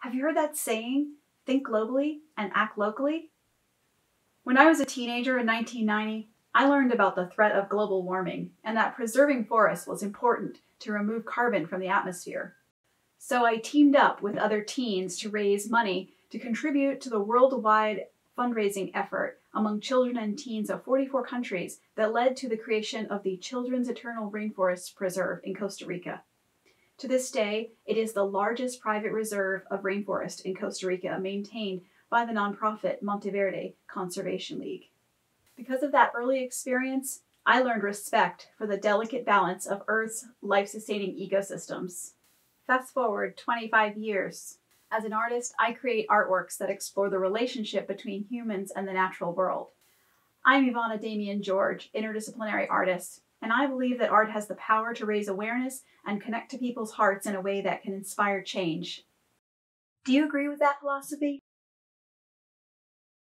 Have you heard that saying, think globally and act locally? When I was a teenager in 1990, I learned about the threat of global warming and that preserving forests was important to remove carbon from the atmosphere. So I teamed up with other teens to raise money to contribute to the worldwide fundraising effort among children and teens of 44 countries that led to the creation of the Children's Eternal Rainforest Preserve in Costa Rica. To this day, it is the largest private reserve of rainforest in Costa Rica maintained by the nonprofit Monteverde Conservation League. Because of that early experience, I learned respect for the delicate balance of Earth's life sustaining ecosystems. Fast forward 25 years. As an artist, I create artworks that explore the relationship between humans and the natural world. I'm Ivana Damien George, interdisciplinary artist, and I believe that art has the power to raise awareness and connect to people's hearts in a way that can inspire change. Do you agree with that philosophy?